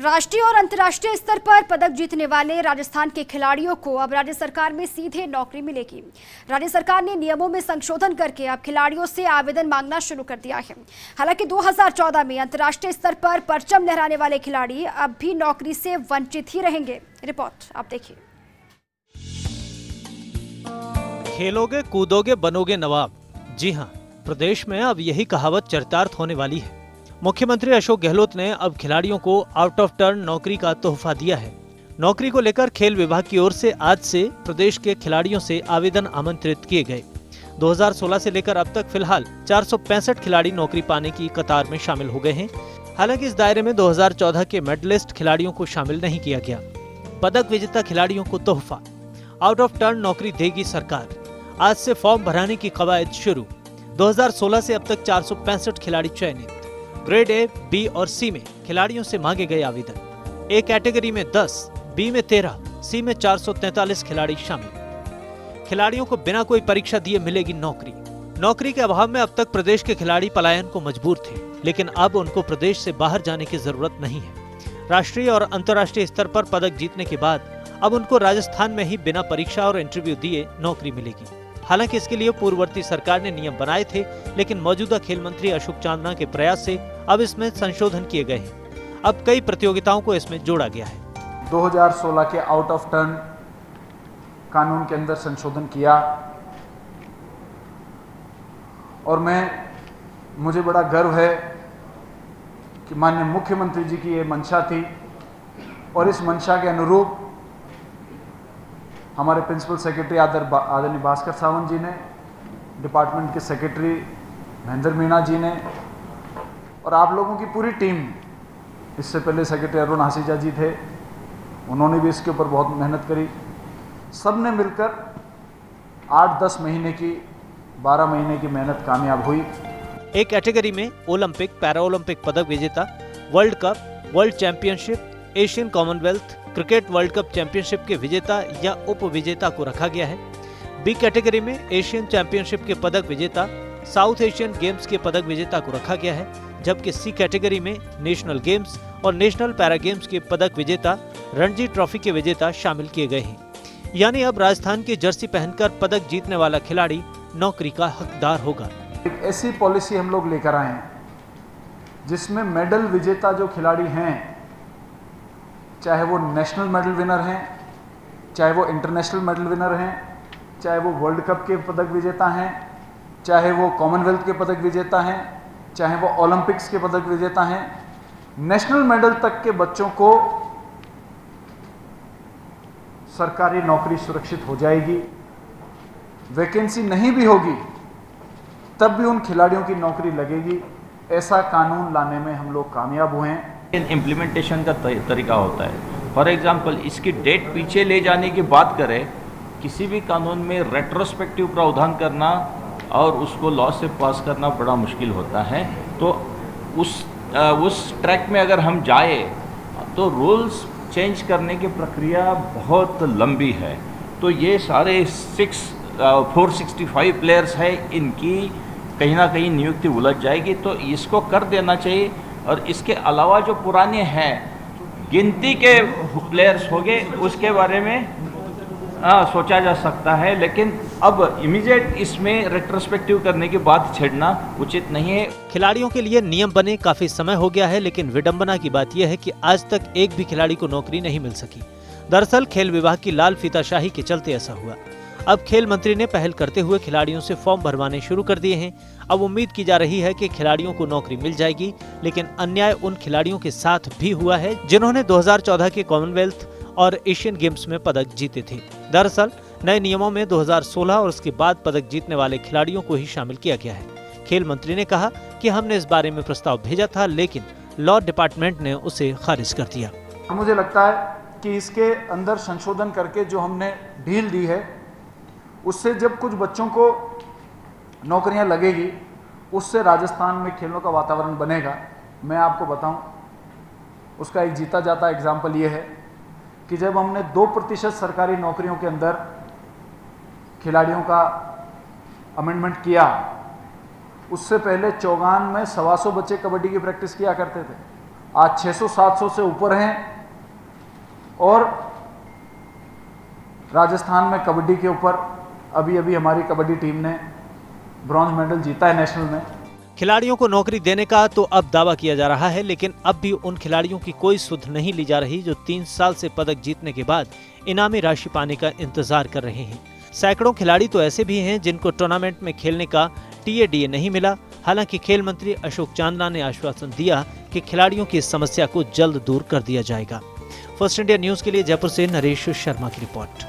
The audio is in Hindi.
राष्ट्रीय और अंतर्राष्ट्रीय स्तर पर पदक जीतने वाले राजस्थान के खिलाड़ियों को अब राज्य सरकार में सीधे नौकरी मिलेगी। राज्य सरकार ने नियमों में संशोधन करके अब खिलाड़ियों से आवेदन मांगना शुरू कर दिया है। हालाँकि 2014 में अंतर्राष्ट्रीय स्तर पर परचम लहराने वाले खिलाड़ी अब भी नौकरी से वंचित ही रहेंगे। रिपोर्ट आप देखिए। खेलोगे, कूदोगे, बनोगे नवाब। जी हाँ प्रदेश में अब यही कहावत चरितार्थ होने वाली है। मुख्यमंत्री अशोक गहलोत ने अब खिलाड़ियों को आउट ऑफ़ टर्न नौकरी का तोहफा दिया है। नौकरी को लेकर खेल विभाग की ओर से आज से प्रदेश के खिलाड़ियों से आवेदन आमंत्रित किए गए। 2016 से लेकर अब तक फ़िलहाल चार सौ पैंसठ खिलाड़ी नौकरी पाने की कतार में शामिल हो गए हैं। हालाँकि इस दायरे में 2014 के मेडलिस्ट खिलाड़ियों को शामिल नहीं किया गया। पदक विजेता खिलाड़ियों को तोहफा। आउट ऑफ़ टर्न नौकरी देगी सरकार। आज से फॉर्म भराने की कवायद शुरू। 2016 से अब तक चार सौ पैंसठ खिलाड़ी चयनित। ग्रेड ए बी और सी में खिलाड़ियों से मांगे गए आवेदन। ए कैटेगरी में 10, बी में 13, सी में 443 खिलाड़ी शामिल। खिलाड़ियों को बिना कोई परीक्षा दिए मिलेगी नौकरी। नौकरी के अभाव में अब तक प्रदेश के खिलाड़ी पलायन को मजबूर थे लेकिन अब उनको प्रदेश से बाहर जाने की ज़रूरत नहीं है। राष्ट्रीय और अंतर्राष्ट्रीय स्तर पर पदक जीतने के बाद अब उनको राजस्थान में ही बिना परीक्षा और इंटरव्यू दिए नौकरी मिलेगी। हालाँकि इसके लिए पूर्ववर्ती सरकार ने नियम बनाए थे, लेकिन मौजूदा खेल मंत्री अशोक चांदना के प्रयास से अब इसमें संशोधन किए गए हैं। अब कई प्रतियोगिताओं को इसमें जोड़ा गया है। 2016 के आउट ऑफ़ टर्न कानून के अंदर संशोधन किया। और मैं, मुझे बड़ा गर्व है कि माननीय मुख्यमंत्री जी की ये मंशा थी, और इस मंशा के अनुरूप हमारे प्रिंसिपल सेक्रेटरी आदर आदरणीय भास्कर सावंत जी ने, डिपार्टमेंट के सेक्रेटरी महेंद्र मीणा जी ने, और आप लोगों की पूरी टीम, इससे पहले सेक्रेटरी अरुण हासीजा जी थे, उन्होंने भी इसके ऊपर बहुत मेहनत करी। सबने मिलकर आठ दस महीने की, बारह महीने की मेहनत कामयाब हुई। एक कैटेगरी में ओलंपिक पैरा ओलंपिक पदक विजेता, world cup, world championship, Asian Commonwealth cricket world cup championship के विजेता या उप विजेता को रखा गया है। बी कैटेगरी में एशियन चैंपियनशिप के पदक विजेता, साउथ एशियन गेम्स के पदक विजेता को रखा गया है, जबकि सी कैटेगरी में नेशनल गेम्स और नेशनल पैरा गेम्स के पदक विजेता, रणजी ट्रॉफी के विजेता शामिल किए गए हैं। यानी अब राजस्थान की जर्सी पहनकर पदक जीतने वाला खिलाड़ी नौकरी का हकदार होगा। एक ऐसी पॉलिसी हम लोग लेकर आए हैं, जिसमें मेडल विजेता जो खिलाड़ी हैं चाहे वो नेशनल मेडल विनर हैं, चाहे वो इंटरनेशनल मेडल विनर हैं, चाहे वो वर्ल्ड कप के पदक विजेता हैं, चाहे वो कॉमनवेल्थ के पदक विजेता हैं, चाहे वो ओलंपिक्स के पदक विजेता हैं नेशनल मेडल तक के बच्चों को सरकारी नौकरी सुरक्षित हो जाएगी वैकेंसी नहीं भी होगी, तब भी उन खिलाड़ियों की नौकरी लगेगी, ऐसा कानून लाने में हम लोग कामयाब हुए हैं। इम्प्लीमेंटेशन का तरीका होता है। फॉर एग्ज़ाम्पल इसकी डेट पीछे ले जाने की बात करें किसी भी कानून में रेट्रोस्पेक्टिव प्रावधान करना और उसको लॉ से पास करना बड़ा मुश्किल होता है। तो उस आ, उस ट्रैक में अगर हम जाए तो रूल्स चेंज करने की प्रक्रिया बहुत लंबी है। तो ये सारे six four sixty five players है इनकी कहीं ना कहीं नियुक्ति उलझ जाएगी। तो इसको कर देना चाहिए। और इसके अलावा जो पुराने हैं गिनती के प्लेयर्स हो गए उसके बारे में आ, सोचा जा सकता है। लेकिन अब इमीडिएट इसमें रेट्रोस्पेक्टिव करने की बात छेड़ना उचित नहीं है। खिलाड़ियों के लिए नियम बने काफ़ी समय हो गया है लेकिन विडंबना की बात यह है कि आज तक एक भी खिलाड़ी को नौकरी नहीं मिल सकी। दरअसल खेल विभाग की लाल फीताशाही के चलते ऐसा हुआ। अब खेल मंत्री ने पहल करते हुए खिलाड़ियों से फॉर्म भरवाने शुरू कर दिए हैं। अब उम्मीद की जा रही है कि खिलाड़ियों को नौकरी मिल जाएगी, लेकिन अन्याय उन खिलाड़ियों के साथ भी हुआ है जिन्होंने 2014 के कॉमनवेल्थ और एशियन गेम्स में पदक जीते थे। दरअसल, नए नियमों में 2016 और उसके बाद पदक जीतने वाले खिलाड़ियों को ही शामिल किया गया है। खेल मंत्री ने कहा कि हमने इस बारे में प्रस्ताव भेजा था, लेकिन लॉ डिपार्टमेंट ने उसे खारिज कर दिया। मुझे लगता है कि इसके अंदर संशोधन करके जो हमने ढील दी है उससे जब कुछ बच्चों को नौकरियाँ लगेगी, उससे राजस्थान में खेलों का वातावरण बनेगा। मैं आपको बताऊँ, उसका एक जीता जाता एग्ज़ाम्पल ये है कि जब हमने दो प्रतिशत सरकारी नौकरियों के अंदर खिलाड़ियों का अमेंडमेंट किया, उससे पहले चौगान में सवा सौ बच्चे कबड्डी की प्रैक्टिस किया करते थे। आज 600-700 से ऊपर हैं और राजस्थान में कबड्डी के ऊपर अभी अभी हमारी कबड्डी टीम ने ब्रॉन्ज मेडल जीता है नेशनल में। खिलाड़ियों को नौकरी देने का तो अब दावा किया जा रहा है, लेकिन अब भी उन खिलाड़ियों की कोई सुध नहीं ली जा रही जो तीन साल से पदक जीतने के बाद इनामी राशि पाने का इंतज़ार कर रहे हैं। सैकड़ों खिलाड़ी तो ऐसे भी हैं जिनको टूर्नामेंट में खेलने का टीएडीए नहीं मिला। हालाँकि खेल मंत्री अशोक चांदना ने आश्वासन दिया कि खिलाड़ियों की समस्या को जल्द दूर कर दिया जाएगा। फ़र्स्ट इंडिया न्यूज़ के लिए जयपुर से नरेश शर्मा की रिपोर्ट।